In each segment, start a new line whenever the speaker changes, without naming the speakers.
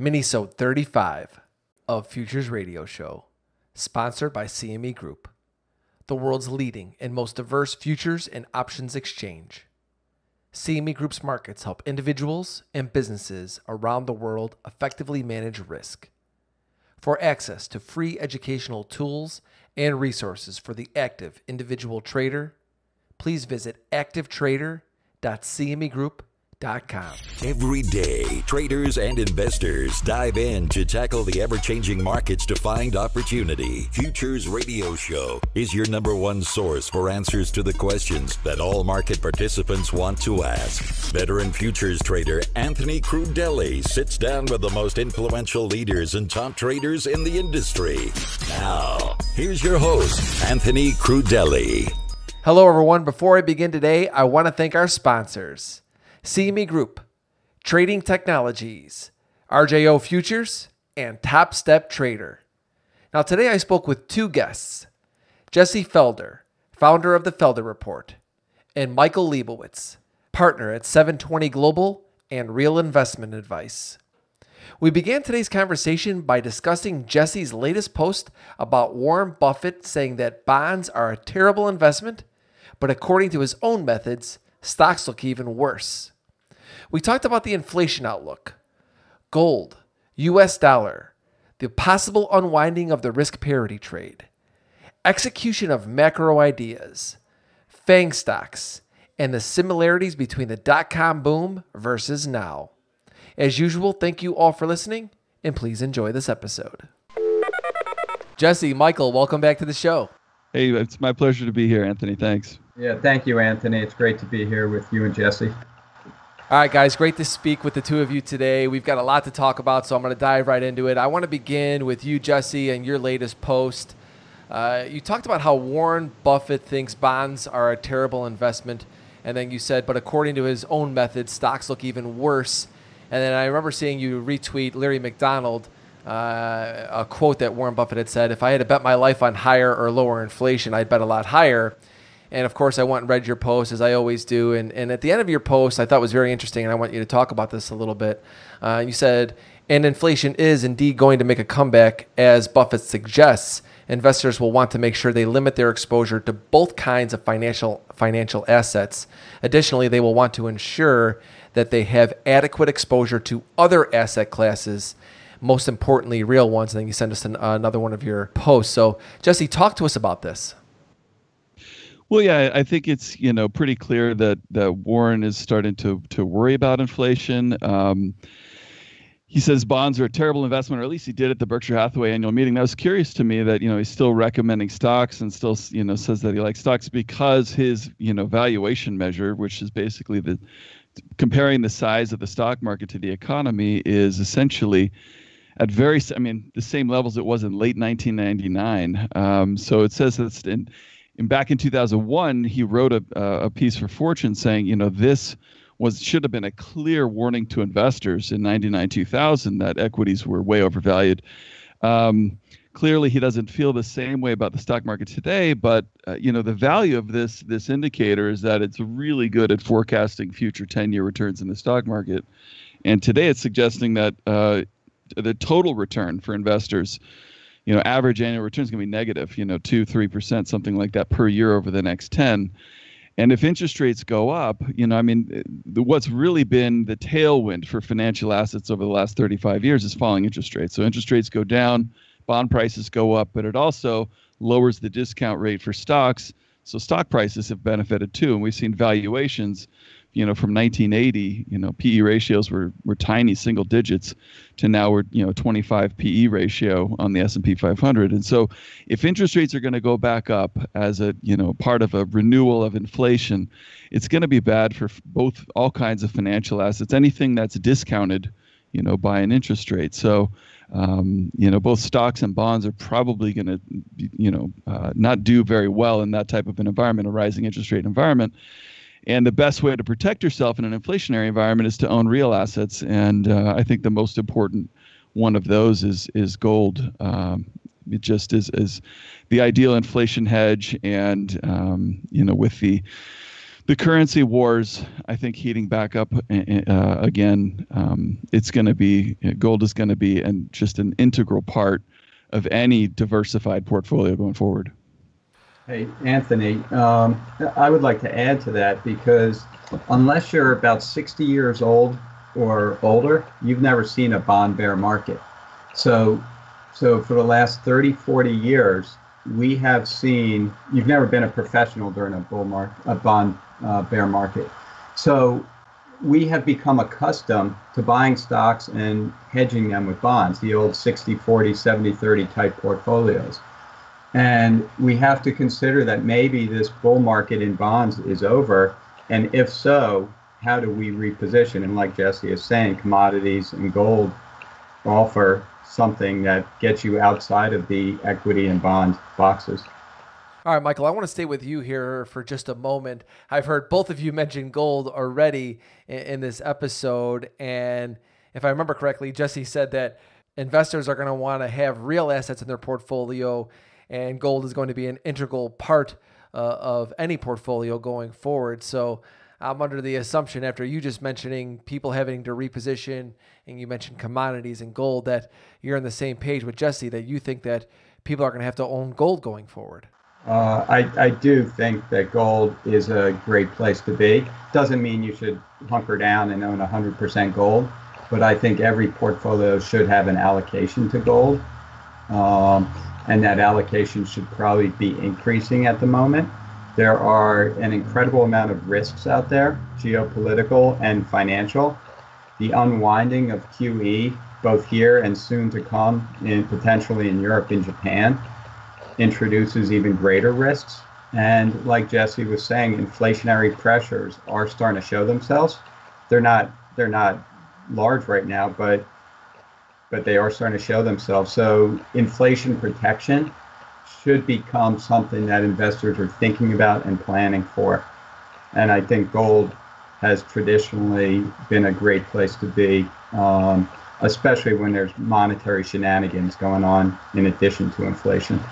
Minisode 35 of Futures Radio Show, sponsored by CME Group, the world's leading and most diverse futures and options exchange. CME Group's markets help individuals and businesses around the world effectively manage risk. For access to free educational tools and resources for the active individual trader, please visit activetrader.cmegroup.com.
Every day, traders and investors dive in to tackle the ever changing markets to find opportunity. Futures Radio Show is your number one source for answers to the questions that all market participants want to ask. Veteran futures trader Anthony Crudele sits down with the most influential leaders and top traders in the industry. Now, here's your host, Anthony Crudele.
Hello, everyone. Before I begin today, I want to thank our sponsors. CME Group, Trading Technologies, RJO Futures, and Top Step Trader. Now, today I spoke with two guests Jesse Felder, founder of the Felder Report, and Michael Lebowitz, partner at 720 Global and Real Investment Advice. We began today's conversation by discussing Jesse's latest post about Warren Buffett saying that bonds are a terrible investment, but according to his own methods, stocks look even worse. We talked about the inflation outlook, gold, US dollar, the possible unwinding of the risk parity trade, execution of macro ideas, FANG stocks, and the similarities between the dot com boom versus now. As usual, thank you all for listening, and please enjoy this episode. Jesse, Michael, welcome back to the show.
Hey, it's my pleasure to be here, Anthony. Thanks.
Yeah, thank you, Anthony. It's great to be here with you and Jesse.
All right, guys, great to speak with the two of you today. We've got a lot to talk about, so I'm going to dive right into it. I want to begin with you, Jesse, and your latest post. Uh, you talked about how Warren Buffett thinks bonds are a terrible investment, and then you said, but according to his own method, stocks look even worse. And then I remember seeing you retweet Larry McDonald, uh, a quote that Warren Buffett had said, If I had to bet my life on higher or lower inflation, I'd bet a lot higher. And of course, I went and read your post as I always do. And, and at the end of your post, I thought was very interesting, and I want you to talk about this a little bit. Uh, you said, and inflation is indeed going to make a comeback, as Buffett suggests. Investors will want to make sure they limit their exposure to both kinds of financial financial assets. Additionally, they will want to ensure that they have adequate exposure to other asset classes most importantly, real ones. And then you send us an, uh, another one of your posts. So, Jesse, talk to us about this.
Well, yeah, I think it's you know pretty clear that that Warren is starting to to worry about inflation. Um, he says bonds are a terrible investment, or at least he did at the Berkshire Hathaway annual meeting. That was curious to me that you know he's still recommending stocks and still you know says that he likes stocks because his you know valuation measure, which is basically the comparing the size of the stock market to the economy, is essentially at very I mean the same levels it was in late 1999. Um, so it says it's in and back in 2001, he wrote a, a piece for Fortune saying, you know, this was should have been a clear warning to investors in 99 2000 that equities were way overvalued. Um, clearly, he doesn't feel the same way about the stock market today. But uh, you know, the value of this this indicator is that it's really good at forecasting future 10 year returns in the stock market. And today, it's suggesting that uh, the total return for investors you know, average annual return is going to be negative, you know, two, three percent, something like that per year over the next ten. And if interest rates go up, you know, I mean, eh, the, what's really been the tailwind for financial assets over the last 35 years is falling interest rates. So interest rates go down, bond prices go up, but it also lowers the discount rate for stocks. So stock prices have benefited too, and we've seen valuations you know from 1980 you know PE ratios were were tiny single digits to now we're you know 25 PE ratio on the S&P 500 and so if interest rates are going to go back up as a you know part of a renewal of inflation it's going to be bad for both all kinds of financial assets anything that's discounted you know by an interest rate. So um, you know both stocks and bonds are probably going to you know uh, not do very well in that type of an environment a rising interest rate environment and the best way to protect yourself in an inflationary environment is to own real assets. And uh, I think the most important one of those is is gold. Um, it just is is the ideal inflation hedge, and um, you know with the the currency wars, I think, heating back up uh, again. Um, it's going to be gold is going to be and just an integral part of any diversified portfolio going forward.
Hey, Anthony, um, I would like to add to that because unless you're about 60 years old or older, you've never seen a bond bear market. So, so for the last 30, 40 years, we have seen you've never been a professional during a bull market, a bond uh, bear market. So we have become accustomed to buying stocks and hedging them with bonds, the old 60, 40, 70, 30 type portfolios. And we have to consider that maybe this bull market in bonds is over. And if so, how do we reposition? And like Jesse is saying, commodities and gold offer something that gets you outside of the equity and bond boxes.
All right, Michael, I want to stay with you here for just a moment. I've heard both of you mention gold already in, this episode. And if I remember correctly, Jesse said that investors are going to want to have real assets in their portfolio, and gold is going to be an integral part uh, of any portfolio going forward. So I'm under the assumption, after you just mentioning people having to reposition, and you mentioned commodities and gold, that you're on the same page with Jesse, that you think that people are going to have to own gold going forward.
Uh, I, I do think that gold is a great place to be. Doesn't mean you should hunker down and own 100% gold, but I think every portfolio should have an allocation to gold. Um, and that allocation should probably be increasing at the moment. There are an incredible amount of risks out there, geopolitical and financial. The unwinding of QE, both here and soon to come, in potentially in Europe and Japan, introduces even greater risks. And like Jesse was saying, inflationary pressures are starting to show themselves. They're not they're not large right now, but but they are starting to show themselves. So inflation protection should become something that investors are thinking about and planning for. And I think gold has traditionally been a great place to be, um, especially when there's monetary shenanigans going on in addition to inflation.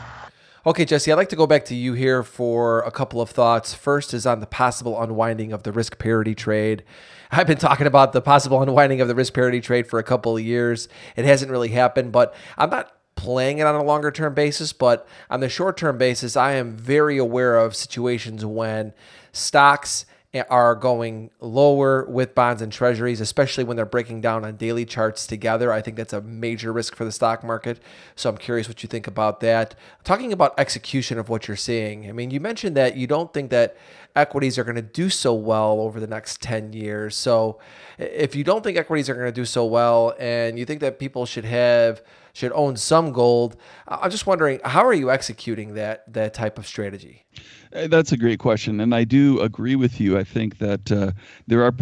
Okay, Jesse, I'd like to go back to you here for a couple of thoughts. First is on the possible unwinding of the risk parity trade. I've been talking about the possible unwinding of the risk parity trade for a couple of years. It hasn't really happened, but I'm not playing it on a longer term basis, but on the short term basis, I am very aware of situations when stocks are going lower with bonds and treasuries, especially when they're breaking down on daily charts together. I think that's a major risk for the stock market. So I'm curious what you think about that. Talking about execution of what you're seeing, I mean, you mentioned that you don't think that equities are going to do so well over the next 10 years. So if you don't think equities are going to do so well and you think that people should have should own some gold, I'm just wondering how are you executing that that type of strategy?
Uh, that's a great question, and I do agree with you. I think that uh, there are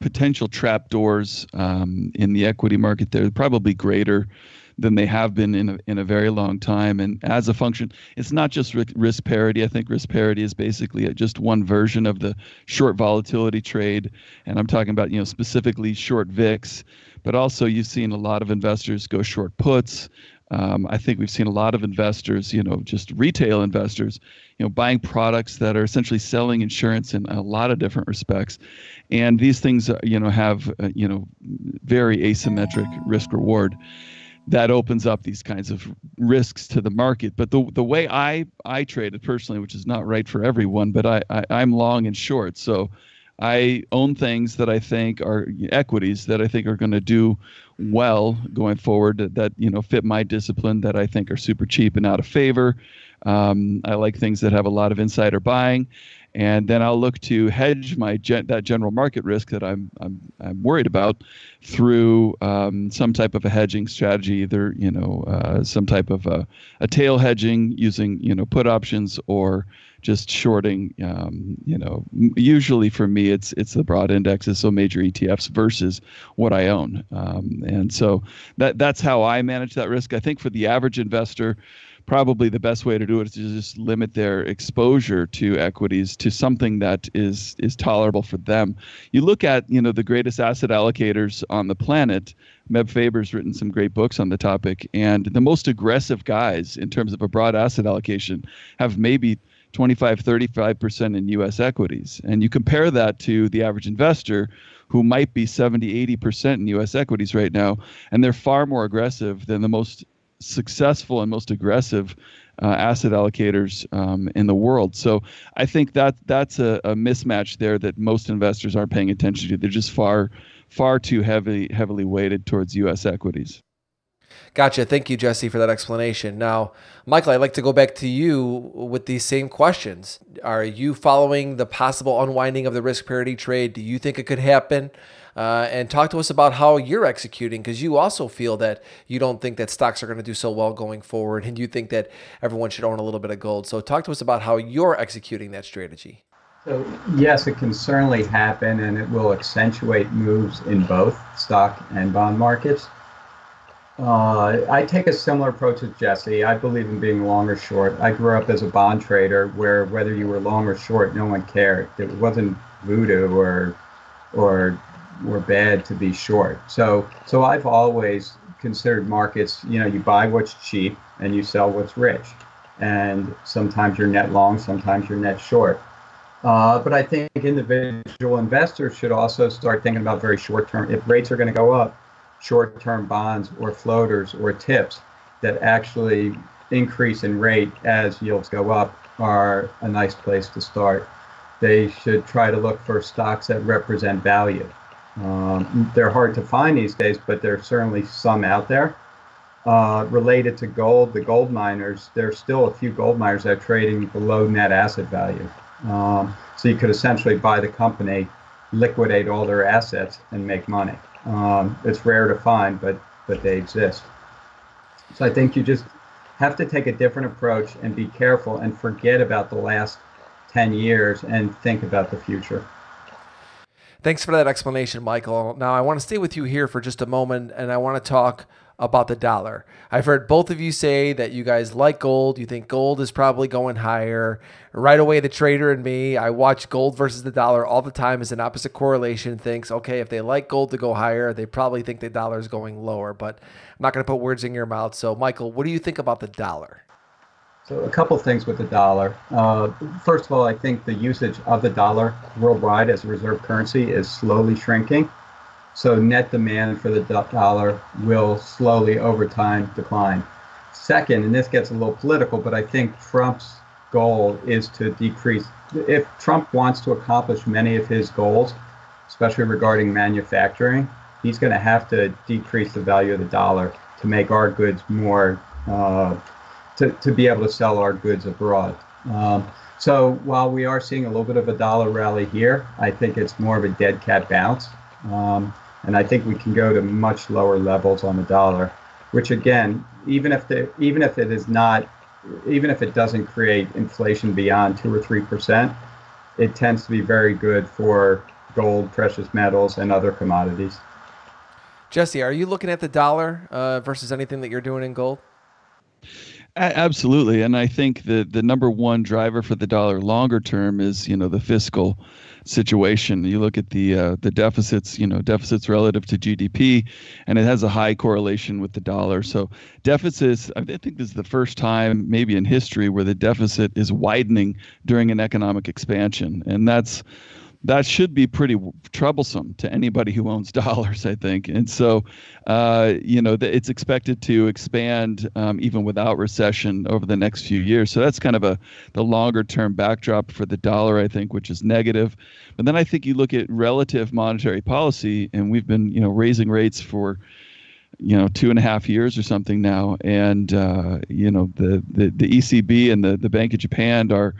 potential trapdoors um, in the equity market. They're probably greater than they have been in a, in a very long time. And as a function, it's not just risk parity. I think risk parity is basically just one version of the short volatility trade. And I'm talking about, you know, specifically short VIX, but also you've seen a lot of investors go short puts. Um, I think we've seen a lot of investors, you know, just retail investors, you know, buying products that are essentially selling insurance in a lot of different respects, and these things, uh, you know, have uh, you know, very asymmetric risk reward. That opens up these kinds of risks to the market. But the the way I I traded personally, which is not right for everyone, but I, I I'm long and short, so I own things that I think are equities that I think are going to do well going forward that, that, you know fit my discipline that I think are super cheap and out of favor. Um, I like things that have a lot of insider buying, and then I'll look to hedge my gen- that general market risk that I'm I'm, I'm worried about through um, some type of a hedging strategy, either you know uh, some type of a, a tail hedging using you know put options or just shorting um, you know usually for me it's it's the broad indexes so major etfs versus what i own. Um, and so that that's how i manage that risk. I think for the average investor probably the best way to do it is to just limit their exposure to equities to something that is is tolerable for them. You look at you know the greatest asset allocators on the planet. Meb Faber's written some great books on the topic, and the most aggressive guys in terms of a broad asset allocation have maybe 25, 35% in US equities. And you compare that to the average investor who might be 70, 80% in US equities right now, and they're far more aggressive than the most successful and most aggressive uh, asset allocators um, in the world. So I think that that's a, a, mismatch there that most investors aren't paying attention to. They're just far, far too heavy, heavily weighted towards U.S. equities.
Gotcha. Thank you, Jesse, for that explanation. Now, Michael, I'd like to go back to you with these same questions. Are you following the possible unwinding of the risk parity trade? Do you think it could happen? Uh, and talk to us about how you're executing because you also feel that you don't think that stocks are going to do so well going forward and you think that everyone should own a little bit of gold. So, talk to us about how you're executing that strategy.
So, yes, it can certainly happen and it will accentuate moves in both stock and bond markets. Uh, I take a similar approach as Jesse. I believe in being long or short. I grew up as a bond trader where whether you were long or short, no one cared. It wasn't voodoo or or or bad to be short. So so I've always considered markets, you know, you buy what's cheap and you sell what's rich. And sometimes you're net long, sometimes you're net short. Uh, but I think individual investors should also start thinking about very short term. If rates are going to go up, short term bonds or floaters or tips that actually increase in rate as yields go up are a nice place to start. They should try to look for stocks that represent value. Um, they're hard to find these days, but there's certainly some out there. Uh, related to gold, the gold miners, there's still a few gold miners that are trading below net asset value. Um, so you could essentially buy the company, liquidate all their assets, and make money. Um, it's rare to find, but but they exist. So I think you just have to take a different approach and be careful and forget about the last 10 years and think about the future.
Thanks for that explanation, Michael. Now, I want to stay with you here for just a moment and I want to talk about the dollar. I've heard both of you say that you guys like gold. You think gold is probably going higher. Right away, the trader and me, I watch gold versus the dollar all the time as an opposite correlation. Thinks, okay, if they like gold to go higher, they probably think the dollar is going lower. But I'm not going to put words in your mouth. So, Michael, what do you think about the dollar?
So, a couple things with the dollar. Uh, first of all, I think the usage of the dollar worldwide as a reserve currency is slowly shrinking. So net demand for the dollar will slowly over time decline. Second, and this gets a little political, but I think Trump's goal is to decrease. If Trump wants to accomplish many of his goals, especially regarding manufacturing, he's going to have to decrease the value of the dollar to make our goods more, uh, to, to be able to sell our goods abroad. Um, so while we are seeing a little bit of a dollar rally here, I think it's more of a dead cat bounce. Um, and I think we can go to much lower levels on the dollar, which again, even if the even if it is not, even if it doesn't create inflation beyond two or three percent, it tends to be very good for gold, precious metals, and other commodities.
Jesse, are you looking at the dollar uh, versus anything that you're doing in gold?
Absolutely, and I think the the number one driver for the dollar longer term is you know the fiscal situation. You look at the uh, the deficits, you know, deficits relative to GDP, and it has a high correlation with the dollar. So deficits, I think this is the first time maybe in history where the deficit is widening during an economic expansion, and that's that should be pretty troublesome to anybody who owns dollars, I think. And so, uh, you know, it's expected to expand um, even without recession over the next few years. So that's kind of a the longer term backdrop for the dollar, I think, which is negative. But then I think you look at relative monetary policy, and we've been, you know, raising rates for you know two and a half years or something now and uh, you know the, the the ecb and the, the bank of japan are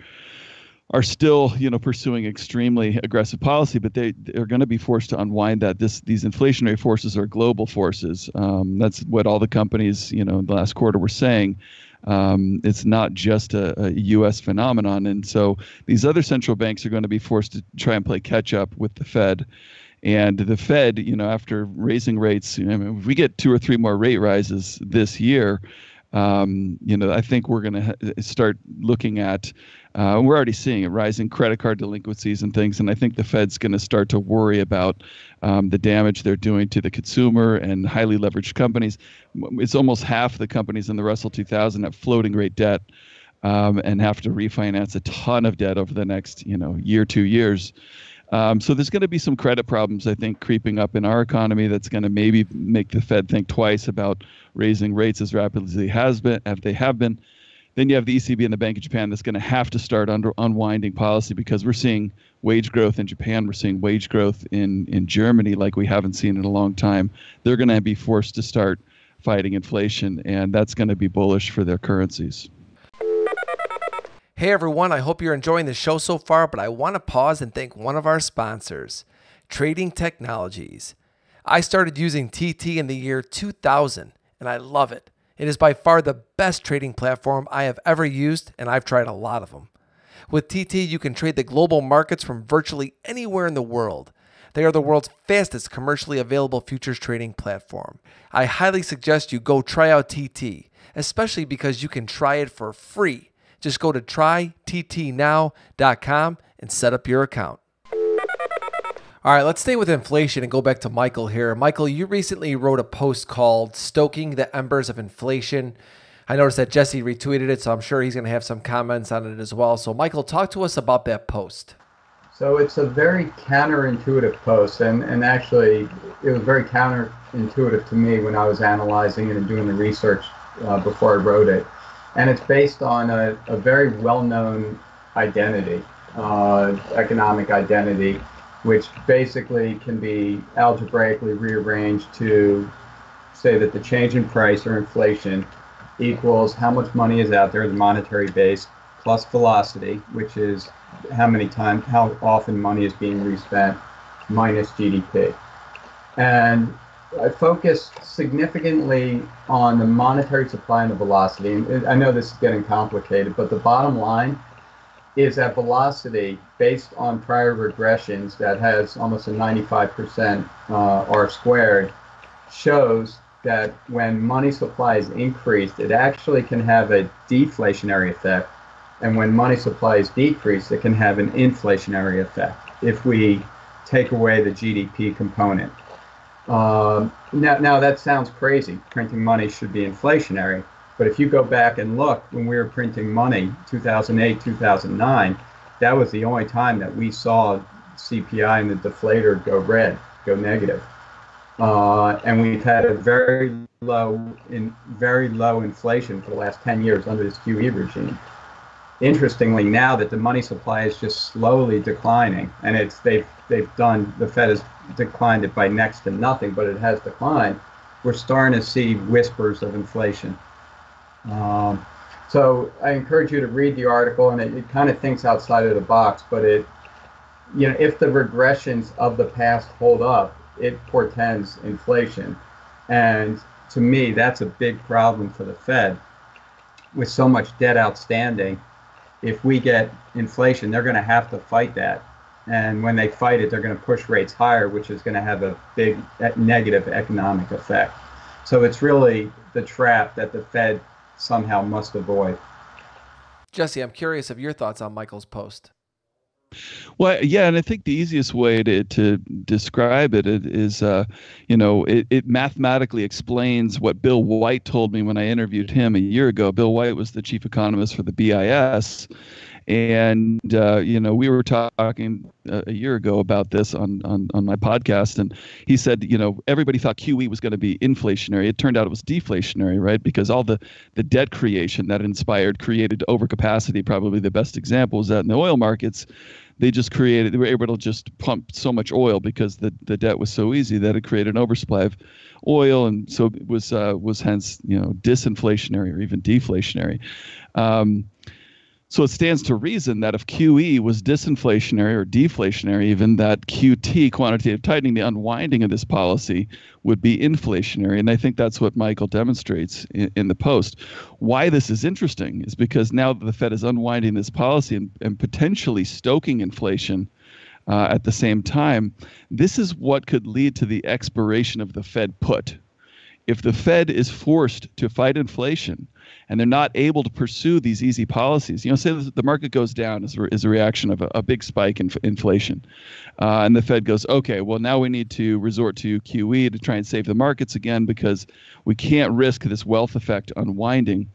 are still, you know, pursuing extremely aggressive policy, but they are going to be forced to unwind that. This these inflationary forces are global forces. Um, that's what all the companies, you know, in the last quarter were saying. Um, it's not just a, a, U.S. phenomenon, and so these other central banks are going to be forced to try and play catch up with the Fed. And the Fed, you know, after raising rates, if we get two or three more rate rises this year, um, you know, I think we're going to ha- start looking at uh, we're already seeing it rising credit card delinquencies and things, and I think the Fed's going to start to worry about um, the damage they're doing to the consumer and highly leveraged companies. It's almost half the companies in the Russell 2000 have floating rate debt. um, and have to refinance a ton of debt over the next you know year two years. Um, so there's going to be some credit problems, I think, creeping up in our economy. That's going to maybe make the Fed think twice about raising rates as rapidly as they has been, if they have been. Then you have the ECB and the Bank of Japan that's going to have to start under unwinding policy because we're seeing wage growth in Japan, we're seeing wage growth in in Germany like we haven't seen in a long time. They're going to be forced to start fighting inflation, and that's going to be bullish for their currencies.
Hey everyone, I hope you're enjoying the show so far, but I want to pause and thank one of our sponsors, Trading Technologies. I started using TT in the year 2000 and I love it. It is by far the best trading platform I have ever used, and I've tried a lot of them. With TT, you can trade the global markets from virtually anywhere in the world. They are the world's fastest commercially available futures trading platform. I highly suggest you go try out TT, especially because you can try it for free just go to tryttnow.com and set up your account. All right, let's stay with inflation and go back to Michael here. Michael, you recently wrote a post called Stoking the Embers of Inflation. I noticed that Jesse retweeted it, so I'm sure he's going to have some comments on it as well. So, Michael, talk to us about that post.
So, it's a very counterintuitive post, and, and actually, it was very counterintuitive to me when I was analyzing it and doing the research uh, before I wrote it and it's based on a, a very well-known identity, uh, economic identity, which basically can be algebraically rearranged to say that the change in price or inflation equals how much money is out there the monetary base plus velocity, which is how many times, how often money is being respent minus GDP. And I focus significantly on the monetary supply and the velocity. And I know this is getting complicated, but the bottom line is that velocity, based on prior regressions that has almost a 95% uh, R squared, shows that when money supply is increased, it actually can have a deflationary effect. And when money supply is decreased, it can have an inflationary effect if we take away the GDP component. Um, now, now that sounds crazy. Printing money should be inflationary, but if you go back and look, when we were printing money, 2008, 2009, that was the only time that we saw CPI and the deflator go red, go negative. Uh, and we've had a very low in very low inflation for the last 10 years under this QE regime. Interestingly, now that the money supply is just slowly declining, and it's they've they've done the Fed has declined it by next to nothing, but it has declined. We're starting to see whispers of inflation. Um, so I encourage you to read the article, and it, it kind of thinks outside of the box. But it, you know, if the regressions of the past hold up, it portends inflation, and to me, that's a big problem for the Fed. With so much debt outstanding, if we get inflation, they're going to have to fight that and when they fight it, they're going to push rates higher, which is going to have a big negative economic effect. So it's really the trap that the Fed somehow must avoid.
Jesse, I'm curious of your thoughts on Michael's post.
Well, yeah, and I think the easiest way to, to describe it is, uh, you know, it, it mathematically explains what Bill White told me when I interviewed him a year ago. Bill White was the chief economist for the BIS, and uh, you know, we were talking a, a year ago about this on, on on my podcast, and he said, you know, everybody thought QE was going to be inflationary. It turned out it was deflationary, right? Because all the the debt creation that inspired created overcapacity. Probably the best example is that in the oil markets they just created they were able to just pump so much oil because the, the debt was so easy that it created an oversupply of oil and so it was uh, was hence you know disinflationary or even deflationary um, so it stands to reason that if QE was disinflationary or deflationary, even that QT, quantitative tightening, the unwinding of this policy would be inflationary. And I think that's what Michael demonstrates in, in the post. Why this is interesting is because now that the Fed is unwinding this policy and, and potentially stoking inflation uh, at the same time, this is what could lead to the expiration of the Fed put. If the Fed is forced to fight inflation, and they're not able to pursue these easy policies. You know, say the market goes down as, a, as a reaction of a, a big spike in inflation, uh, and the Fed goes, okay, well now we need to resort to QE to try and save the markets again because we can't risk this wealth effect unwinding.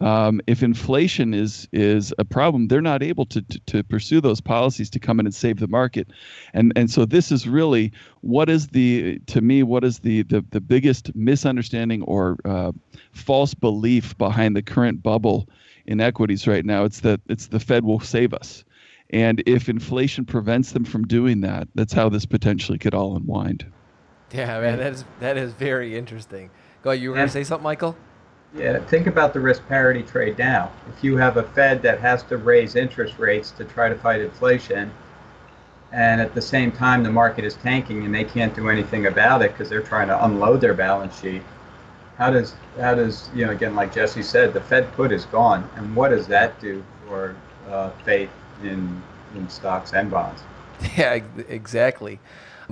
Um, if inflation is is a problem, they're not able to, to, to pursue those policies to come in and save the market, and and so this is really what is the to me what is the the, the biggest misunderstanding or uh, false belief behind the current bubble in equities right now? It's that it's the Fed will save us, and if inflation prevents them from doing that, that's how this potentially could all unwind.
Yeah, man, that is that is very interesting. Go, you were going to say something, Michael?
Yeah, think about the risk parity trade now. If you have a Fed that has to raise interest rates to try to fight inflation, and at the same time the market is tanking and they can't do anything about it because they're trying to unload their balance sheet, how does how does you know again like Jesse said, the Fed put is gone, and what does that do for uh, faith in in stocks and bonds?
Yeah, exactly.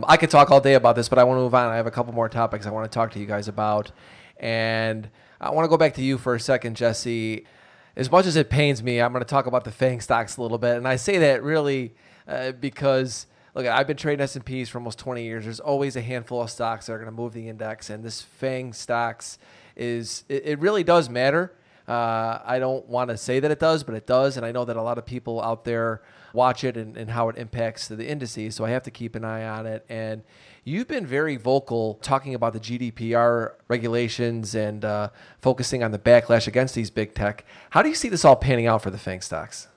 I could talk all day about this, but I want to move on. I have a couple more topics I want to talk to you guys about, and I want to go back to you for a second, Jesse. As much as it pains me, I'm going to talk about the FANG stocks a little bit, and I say that really uh, because look, I've been trading S&Ps for almost 20 years. There's always a handful of stocks that are going to move the index, and this FANG stocks is it, it really does matter. Uh, I don't want to say that it does, but it does, and I know that a lot of people out there watch it and, and how it impacts the indices. So I have to keep an eye on it. And You've been very vocal talking about the GDPR regulations and uh, focusing on the backlash against these big tech. How do you see this all panning out for the FANG stocks?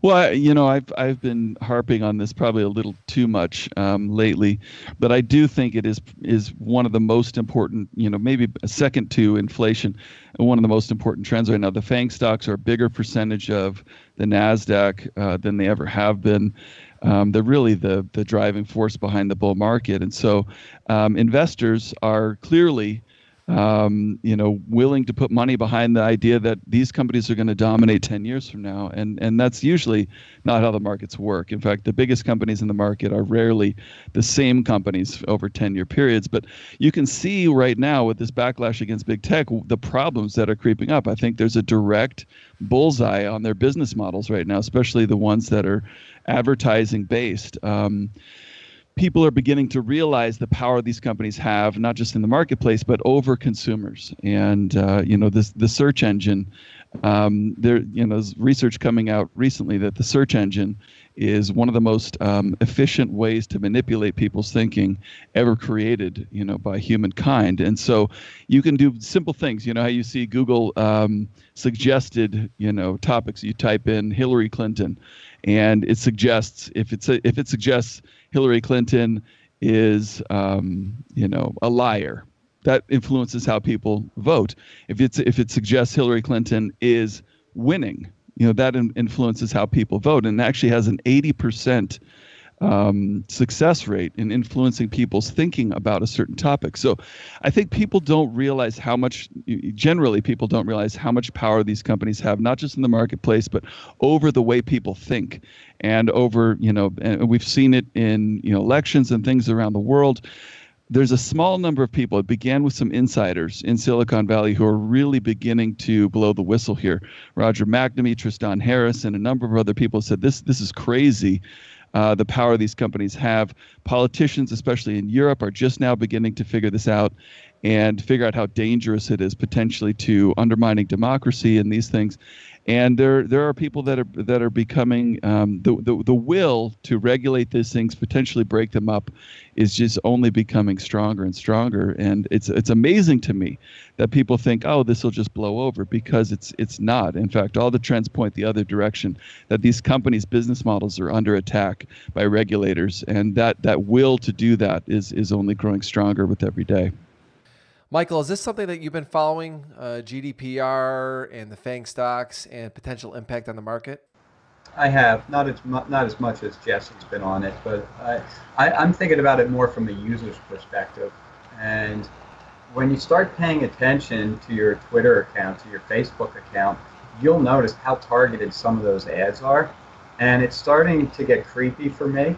Well, you know, I've I've been harping on this probably a little too much um, lately, but I do think it is is one of the most important. You know, maybe a second to inflation, one of the most important trends right now. The FANG stocks are a bigger percentage of the Nasdaq uh, than they ever have been, um, they're really the the driving force behind the bull market. And so, um, investors are clearly, um, you know, willing to put money behind the idea that these companies are going to dominate 10 years from now. And and that's usually not how the markets work. In fact, the biggest companies in the market are rarely the same companies over 10 year periods. But you can see right now with this backlash against big tech the problems that are creeping up. I think there's a direct bullseye on their business models right now, especially the ones that are advertising based. Um, people are beginning to realize the power these companies have, not just in the marketplace, but over consumers. And uh, you know, this the search engine. Um, there, you know, there's research coming out recently that the search engine is one of the most um, efficient ways to manipulate people's thinking ever created, you know, by humankind. And so, you can do simple things. You know how you see Google um, suggested, you know, topics. You type in Hillary Clinton, and it suggests if it's a, if it suggests Hillary Clinton is um, you know a liar, that influences how people vote. If it's if it suggests Hillary Clinton is winning, you know that in, influences how people vote, and actually has an eighty percent um, success rate in influencing people's thinking about a certain topic. So I think people don't realize how much, generally, people don't realize how much power these companies have, not just in the marketplace, but over the way people think and over, you know, and we've seen it in, you know, elections and things around the world there's a small number of people. It began with some insiders in Silicon Valley who are really beginning to blow the whistle here. Roger McNamee, Tristan Harris, and a number of other people said this this is crazy uh, the power these companies have. Politicians, especially in Europe, are just now beginning to figure this out and figure out how dangerous it is potentially to undermining democracy and these things and there there are people that are that are becoming um, the, the the will to regulate these things potentially break them up is just only becoming stronger and stronger. And it's it's amazing to me that people think oh this will just blow over because it's it's not. In fact all the trends point the other direction that these companies business models are under attack by regulators and that that will to do that is is only growing stronger with every day
Michael, is this something that you've been following, uh, GDPR and the FANG stocks and potential impact on the market?
I have not as mu- not as much as Jesse's been on it, but I, I, I'm thinking about it more from a user's perspective. And when you start paying attention to your Twitter account, to your Facebook account, you'll notice how targeted some of those ads are, and it's starting to get creepy for me.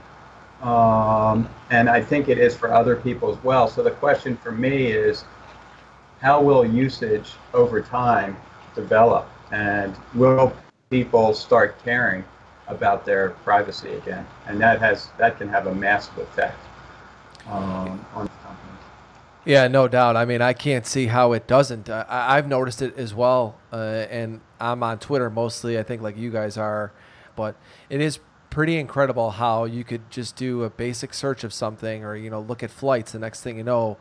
Um, and I think it is for other people as well. So the question for me is, how will usage over time develop? And will people start caring about their privacy again? And that has that can have a massive effect um, on.
Yeah, no doubt. I mean, I can't see how it doesn't. Uh, I, I've noticed it as well, uh, and I'm on Twitter mostly. I think like you guys are, but it is pretty incredible how you could just do a basic search of something, or you know, look at flights. The next thing you know,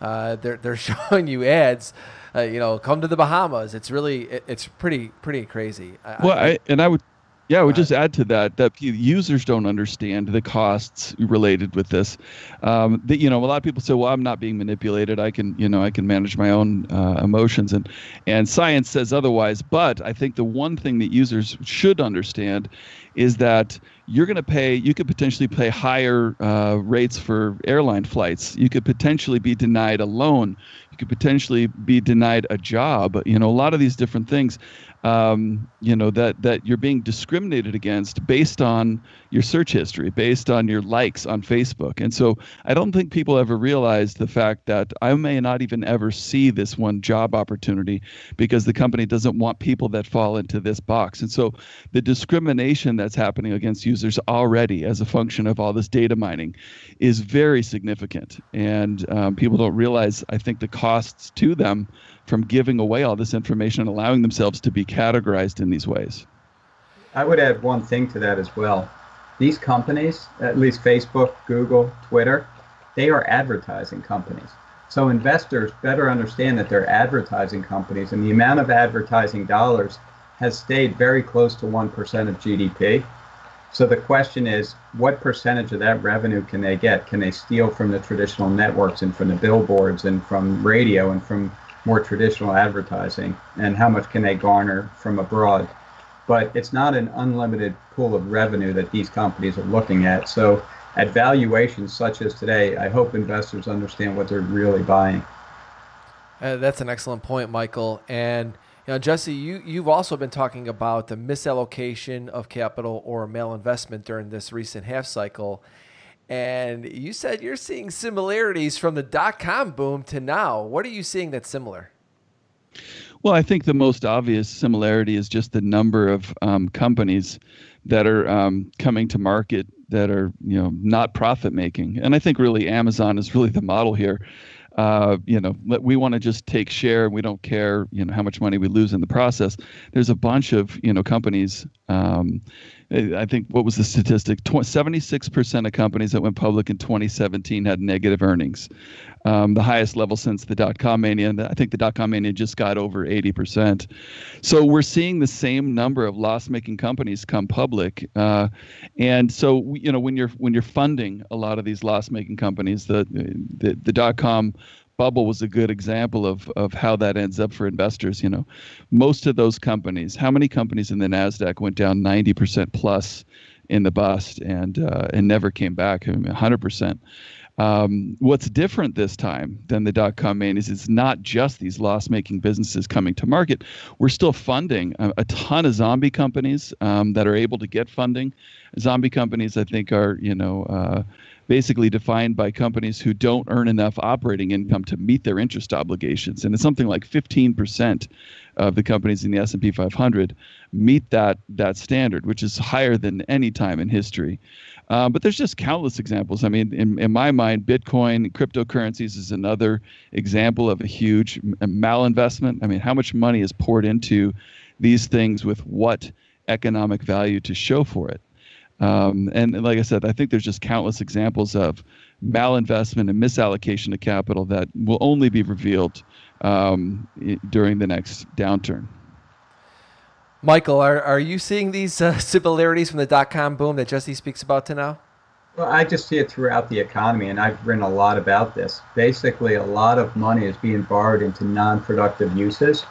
uh, they're they're showing you ads. Uh, you know, come to the Bahamas. It's really it, it's pretty pretty crazy.
Well, I, I, and I would yeah, I would just add to that that users don't understand the costs related with this. Um, that you know, a lot of people say, "Well, I'm not being manipulated. I can, you know, I can manage my own uh, emotions," and and science says otherwise. But I think the one thing that users should understand is that you're going to pay. You could potentially pay higher uh, rates for airline flights. You could potentially be denied a loan. You could potentially be denied a job. You know, a lot of these different things um, you know that that you're being discriminated against based on your search history, based on your likes on Facebook. And so I don't think people ever realize the fact that I may not even ever see this one job opportunity because the company doesn't want people that fall into this box. And so the discrimination that's happening against users already as a function of all this data mining is very significant. And um, people don't realize, I think, the costs to them from giving away all this information and allowing themselves to be categorized in these ways.
I would add one thing to that as well. These companies, at least Facebook, Google, Twitter, they are advertising companies. So investors better understand that they're advertising companies, and the amount of advertising dollars has stayed very close to 1% of GDP. So the question is, what percentage of that revenue can they get? Can they steal from the traditional networks and from the billboards and from radio and from more traditional advertising and how much can they garner from abroad. But it's not an unlimited pool of revenue that these companies are looking at. So at valuations such as today, I hope investors understand what they're really buying.
Uh, that's an excellent point, Michael. And you know, Jesse, you you've also been talking about the misallocation of capital or malinvestment during this recent half cycle. And you said you're seeing similarities from the dot com boom to now. What are you seeing that's similar?
Well, I think the most obvious similarity is just the number of um, companies that are um, coming to market that are you know not profit making, and I think really Amazon is really the model here. Uh, you know, we want to just take share. And we don't care, you know, how much money we lose in the process. There's a bunch of, you know, companies. Um, I think what was the statistic? 76% of companies that went public in 2017 had negative earnings um, the highest level since the dot com mania. And I think the dot com mania just got over 80%. So we're seeing the same number of loss making companies come public. Uh, and so, you know, when you're when you're funding a lot of these loss making companies, the, the, the dot com bubble was a good example of of how that ends up for investors. You know, most of those companies, how many companies in the Nasdaq went down 90% plus in the bust and uh, and never came back? I mean, 100%. Um, what's different this time than the dot com main is it's not just these loss making businesses coming to market. We're still funding a, a ton of zombie companies um, that are able to get funding. Zombie companies, I think, are, you know, uh, basically defined by companies who don't earn enough operating income to meet their interest obligations. And it's something like 15% of the companies in the S&P 500 meet that that standard, which is higher than any time in history. Um, but there's just countless examples. I mean, in, in my mind, Bitcoin, cryptocurrencies is another example of a huge malinvestment. I mean, how much money is poured into these things with what economic value to show for it? Um, and like I said, I think there's just countless examples of malinvestment and misallocation of capital that will only be revealed um, during the next downturn.
Michael, are, are you seeing these uh, similarities from the dot com boom that Jesse speaks about to now?
Well, I just see it throughout the economy, and I've written a lot about this. Basically, a lot of money is being borrowed into non productive uses.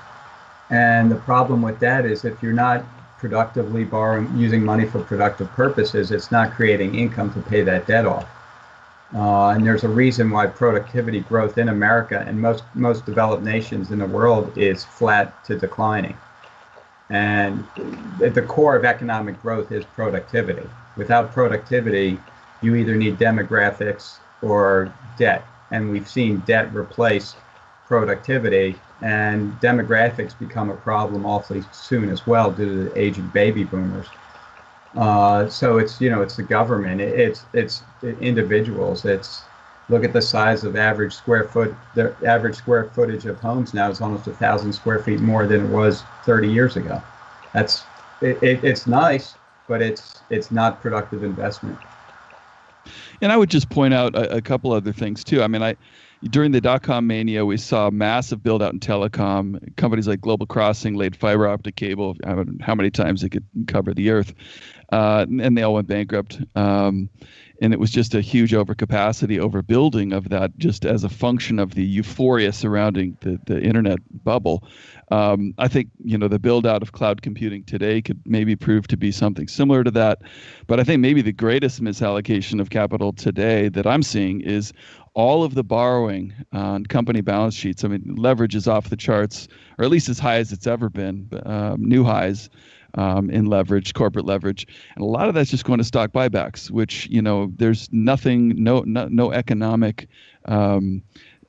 And the problem with that is if you're not productively borrowing, using money for productive purposes, it's not creating income to pay that debt off. Uh, and there's a reason why productivity growth in America and most most developed nations in the world is flat to declining. And at the core of economic growth is productivity. Without productivity, you either need demographics or debt. And we've seen debt replace productivity, and demographics become a problem awfully soon as well due to the aging baby boomers. Uh, so it's you know it's the government, it's it's individuals, it's Look at the size of average square foot. The average square footage of homes now is almost a thousand square feet more than it was 30 years ago. That's it, it, it's nice, but it's it's not productive investment.
And I would just point out a, a couple other things too. I mean, I during the dot com mania, we saw massive build out in telecom. Companies like Global Crossing laid fiber optic cable. I don't know how many times they could cover the earth, uh, and they all went bankrupt. Um, and it was just a huge overcapacity, overbuilding of that, just as a function of the euphoria surrounding the the internet bubble. Um, I think you know the build out of cloud computing today could maybe prove to be something similar to that, but I think maybe the greatest misallocation of capital today that I'm seeing is all of the borrowing on company balance sheets. I mean, leverage is off the charts, or at least as high as it's ever been, um, new highs. Um, in leverage, corporate leverage, and a lot of that's just going to stock buybacks, which you know there's nothing, no no, no economic um,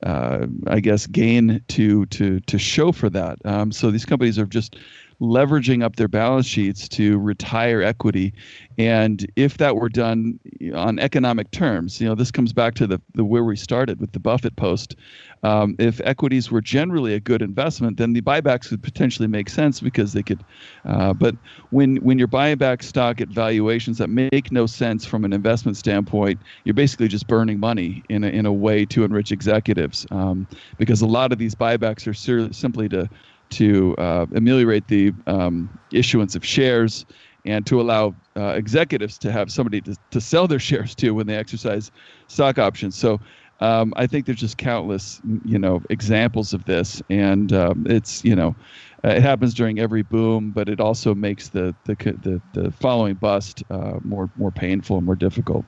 uh, I guess gain to to to show for that. Um, so these companies are just leveraging up their balance sheets to retire equity. And if that were done on economic terms, you know, this comes back to the, the where we started with the Buffett post. Um, if equities were generally a good investment, then the buybacks would potentially make sense because they could. Uh, but when when you're buying back stock at valuations that make no sense from an investment standpoint, you're basically just burning money in a, in a way to enrich executives um, because a lot of these buybacks are sur- simply to to uh, ameliorate the um, issuance of shares and to allow uh, executives to have somebody to, to sell their shares to when they exercise stock options. So um, I think there's just countless, you know, examples of this, and um, it's you know, it happens during every boom, but it also makes the the the, the following bust uh, more more painful and more difficult.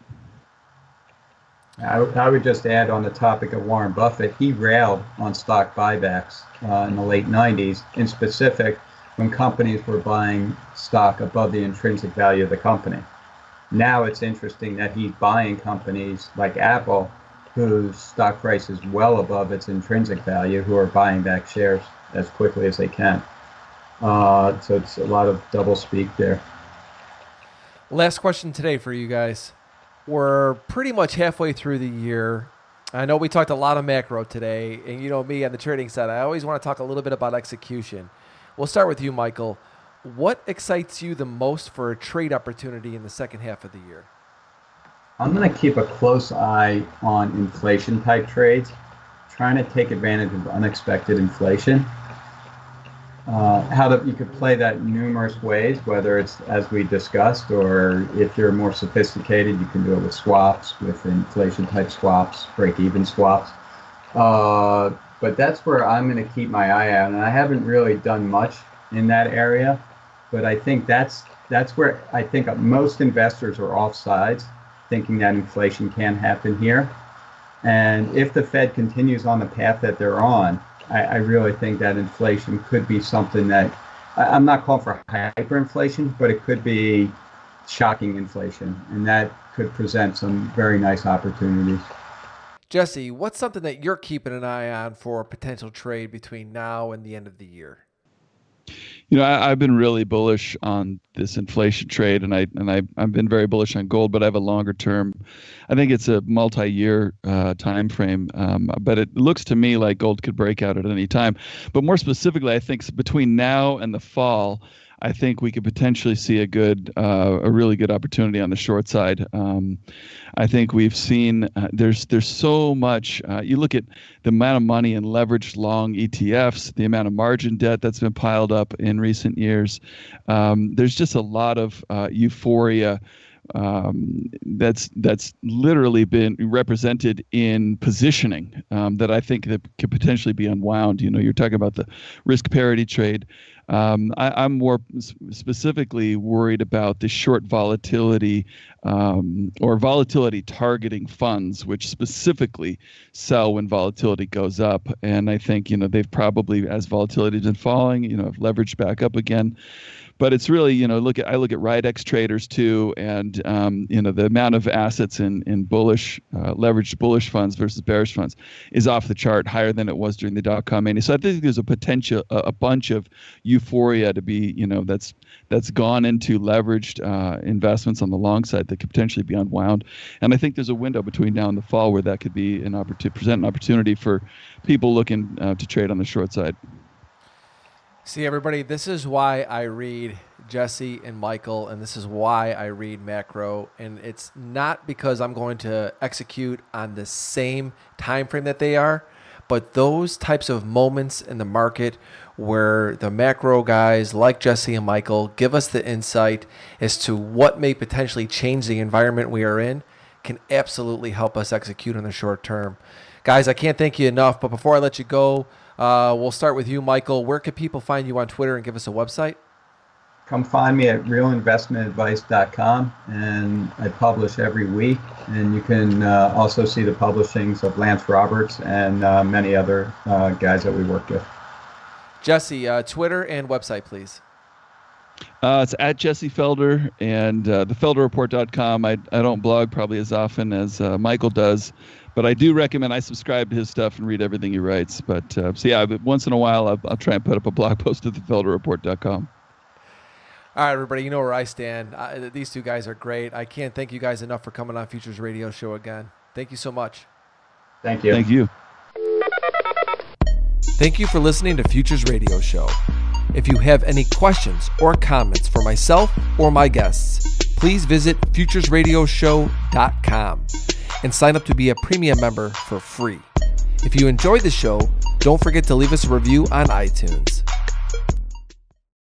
I, I would just add on the topic of Warren Buffett, he railed on stock buybacks uh, in the late 90s, in specific when companies were buying stock above the intrinsic value of the company. Now it's interesting that he's buying companies like Apple, whose stock price is well above its intrinsic value, who are buying back shares as quickly as they can. Uh, so it's a lot of double speak there.
Last question today for you guys. We're pretty much halfway through the year. I know we talked a lot of macro today, and you know me on the trading side, I always want to talk a little bit about execution. We'll start with you, Michael. What excites you the most for a trade opportunity in the second half of the year?
I'm going to keep a close eye on inflation type trades, trying to take advantage of unexpected inflation uh, how to you could play that numerous ways, whether it's as we discussed, or if you're more sophisticated, you can do it with swaps, with inflation type swaps, break even swaps. Uh, but that's where I'm going to keep my eye out, and I haven't really done much in that area, but I think that's that's where I think most investors are off sides, thinking that inflation can happen here. And if the Fed continues on the path that they're on, I, I really think that inflation could be something that I, am not calling for hyperinflation, but it could be shocking inflation, and that could present some very nice opportunities.
Jesse, what's something that you're keeping an eye on for potential trade between now and the end of the year?
You know, I, have been really bullish on this inflation trade, and I and I I've been very bullish on gold, but I have a longer term. I think it's a multi-year uh, time frame, um, but it looks to me like gold could break out at any time. But more specifically, I think between now and the fall, I think we could potentially see a good, uh, a really good opportunity on the short side. Um, I think we've seen uh, there's there's so much. Uh, you look at the amount of money in leveraged long ETFs, the amount of margin debt that's been piled up in recent years. Um, there's just a lot of uh, euphoria. Um, that's that's literally been represented in positioning um, that I think that could potentially be unwound. You know, you're talking about the risk parity trade. Um, I, am more specifically worried about the short volatility um, or volatility targeting funds, which specifically sell when volatility goes up. And I think you know they've probably, as volatility has been falling, you know, have leveraged back up again. But it's really you know look at I look at Rydex traders too, and um, you know the amount of assets in in bullish uh, leveraged bullish funds versus bearish funds is off the chart, higher than it was during the dot com mania. So I think there's a potential a, a bunch of euphoria to be you know that's that's gone into leveraged uh, investments on the long side that could potentially be unwound, and I think there's a window between now and the fall where that could be an opportunity present an opportunity for people looking uh, to trade on the short side.
See, everybody, this is why I read Jesse and Michael, and this is why I read macro. And it's not because I'm going to execute on the same time frame that they are, but those types of moments in the market where the macro guys like Jesse and Michael give us the insight as to what may potentially change the environment we are in can absolutely help us execute in the short term. Guys, I can't thank you enough, but before I let you go, uh, we'll start with you, Michael. Where can people find you on Twitter and give us a website?
Come find me at realinvestmentadvice.com, and I publish every week. And you can uh, also see the publishings of Lance Roberts and uh, many other uh, guys that we work with.
Jesse, uh, Twitter and website, please.
Uh, it's at Jesse Felder and uh, thefelderreport.com. I, I don't blog probably as often as uh, Michael does, but I do recommend I subscribe to his stuff and read everything he writes. But uh, so yeah, once in a while I'll, I'll, try and put up a blog post at thefelderreport.com.
All right, everybody, you know where I stand. I, these two guys are great. I can't thank you guys enough for coming on Futures Radio Show again. Thank you so much.
Thank you.
Thank you.
Thank you for listening to Futures Radio Show. If you have any questions or comments for myself or my guests, please visit futuresradioshow.com and sign up to be a premium member for free. If you enjoyed the show, don't forget to leave us a review on iTunes.